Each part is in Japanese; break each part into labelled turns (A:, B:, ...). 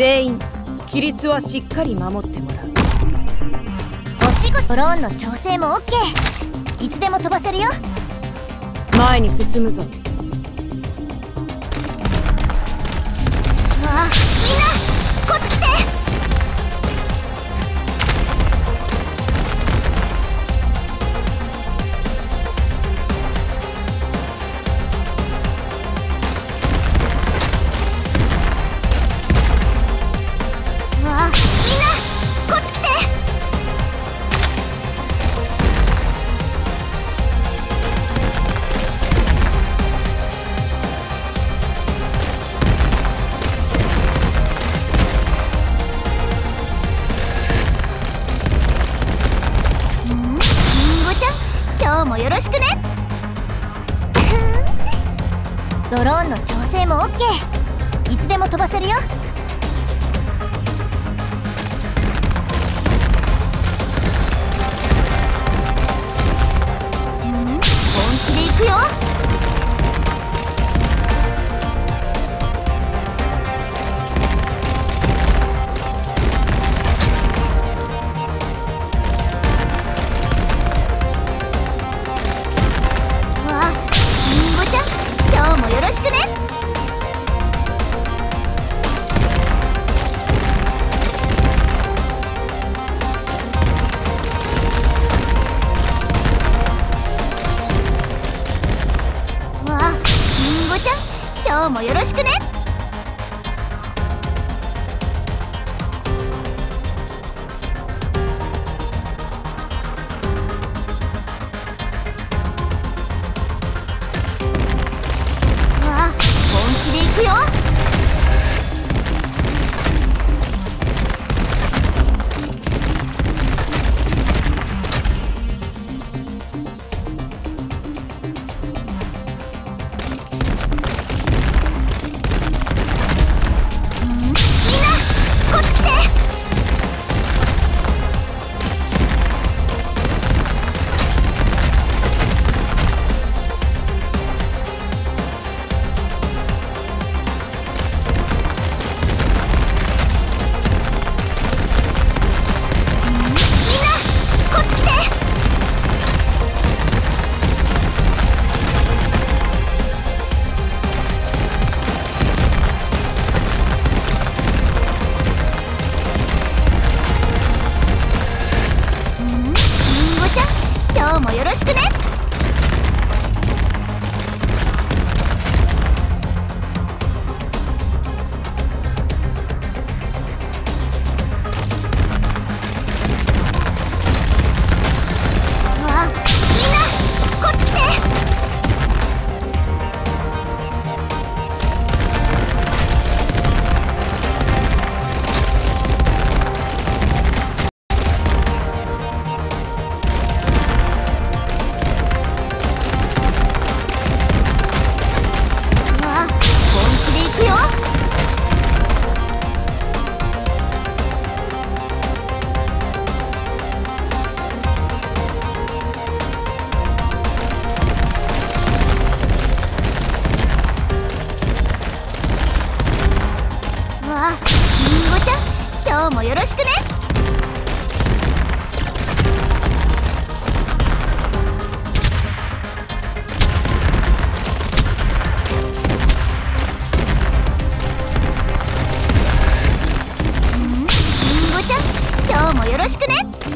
A: 全員規律はしっかり守ってもらう。
B: お仕事ローンの調整も OK いつでも飛ばせるよ。
A: 前に進むぞ。
B: ローンの調整も OK いつでも飛ばせるよ。ちゃん。今日もよろしくね。よろしくね。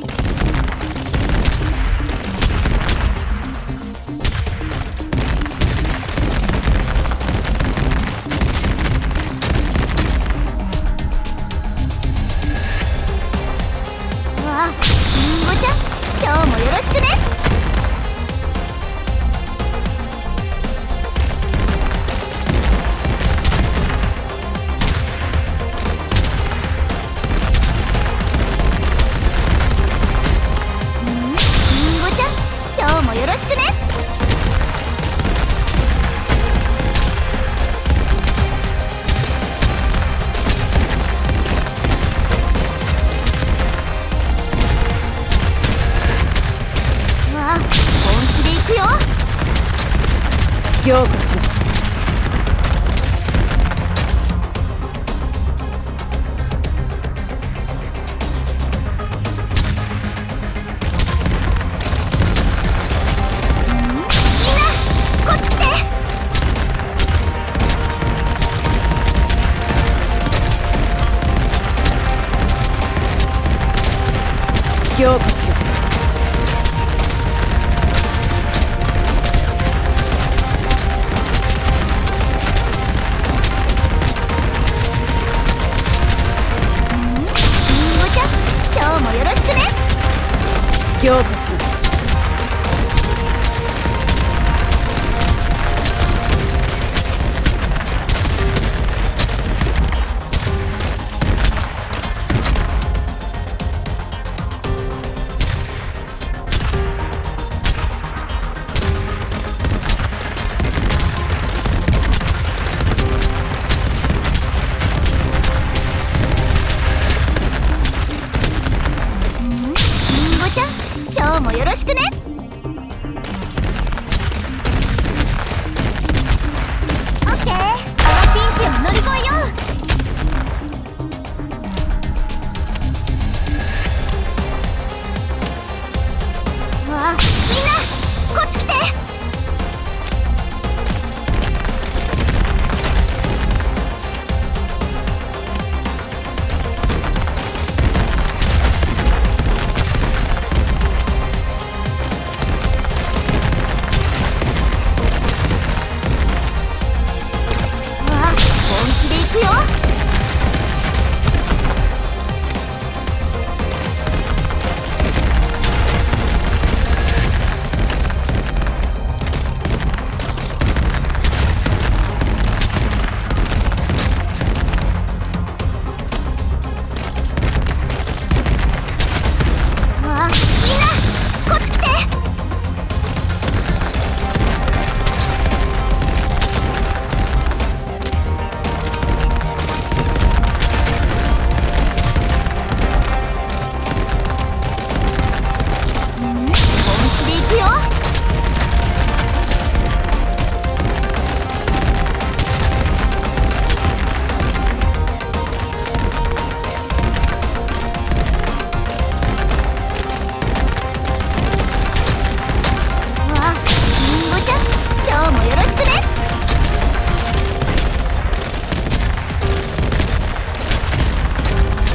A: 強化しろ。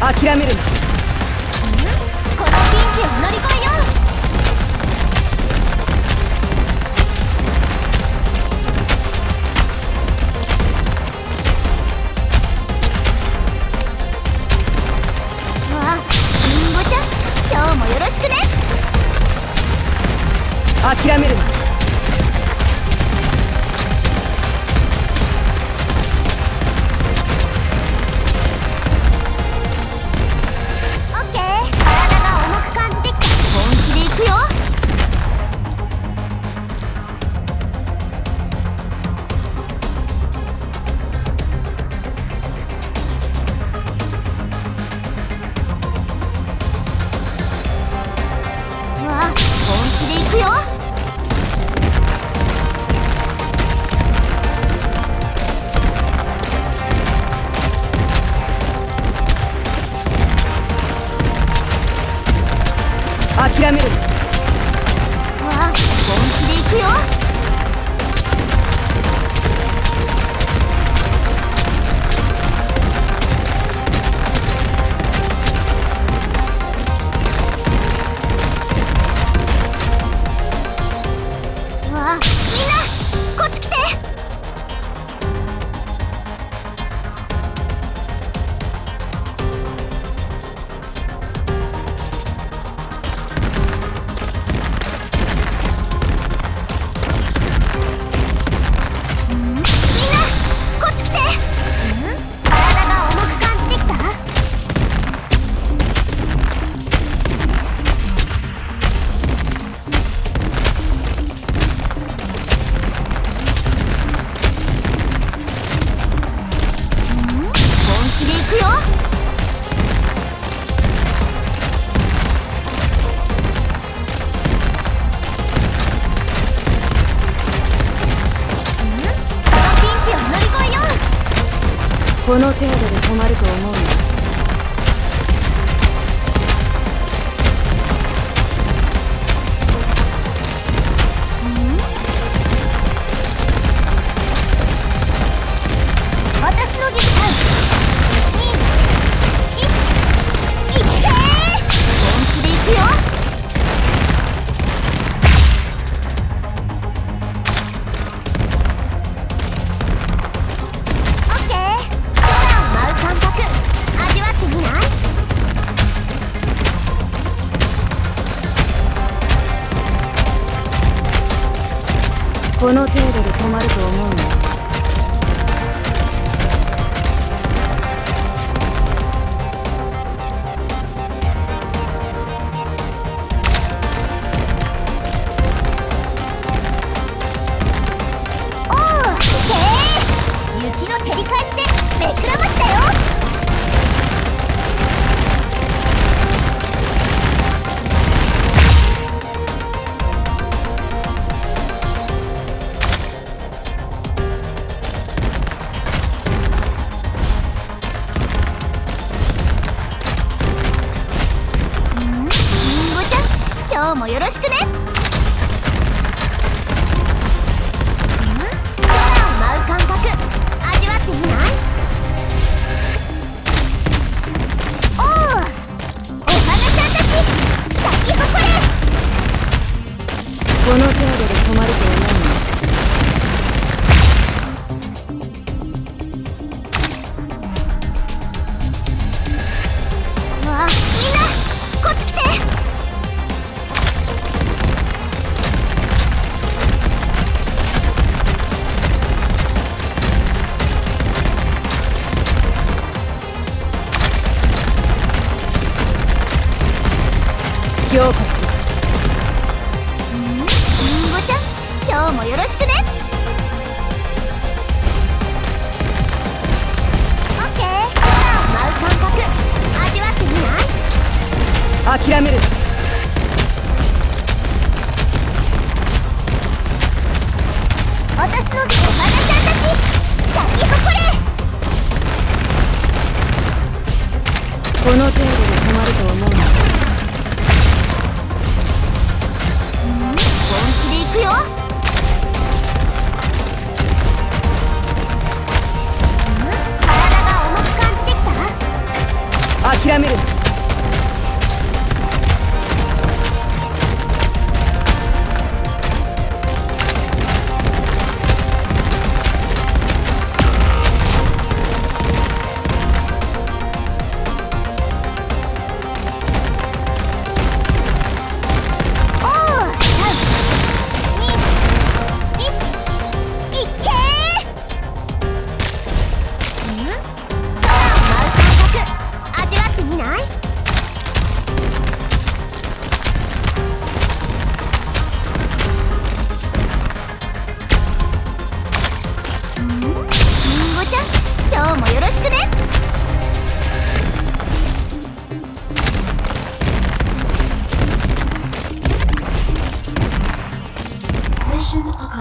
A: 諦めるな。
B: こ
A: の
B: ピンチを乗り越えようわりんごちゃん今日もよろしくね。
A: 諦めるな。この程度で止まると思うな
B: 今日もよろしくね。空を舞うわっみんたち咲き誇れ
A: この程度で止まると思うな
B: わあみんなこっち来て
A: 諦める。
B: 私のお花ちゃんたち咲き誇れ
A: この程度で止まると思うな。
B: 本気でいくよ。体が重く感じてきた
A: 諦める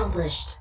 C: accomplished.